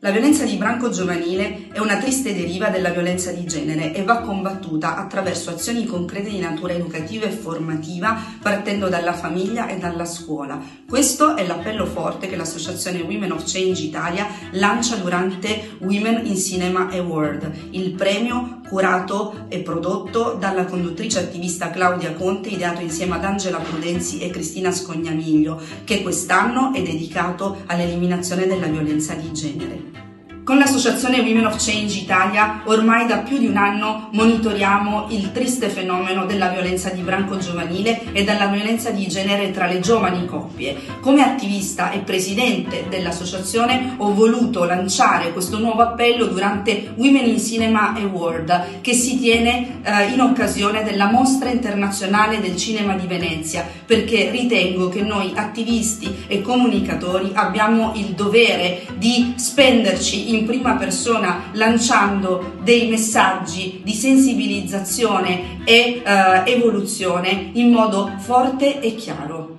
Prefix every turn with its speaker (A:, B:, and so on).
A: La violenza di branco giovanile è una triste deriva della violenza di genere e va combattuta attraverso azioni concrete di natura educativa e formativa partendo dalla famiglia e dalla scuola. Questo è l'appello forte che l'associazione Women of Change Italia lancia durante Women in Cinema Award, il premio curato e prodotto dalla conduttrice attivista Claudia Conte, ideato insieme ad Angela Prudenzi e Cristina Scognamiglio, che quest'anno è dedicato all'eliminazione della violenza di genere. Con l'associazione Women of Change Italia ormai da più di un anno monitoriamo il triste fenomeno della violenza di branco giovanile e della violenza di genere tra le giovani coppie. Come attivista e presidente dell'associazione ho voluto lanciare questo nuovo appello durante Women in Cinema Award che si tiene eh, in occasione della Mostra Internazionale del Cinema di Venezia perché ritengo che noi attivisti e comunicatori abbiamo il dovere di spenderci in in prima persona lanciando dei messaggi di sensibilizzazione e eh, evoluzione in modo forte e chiaro.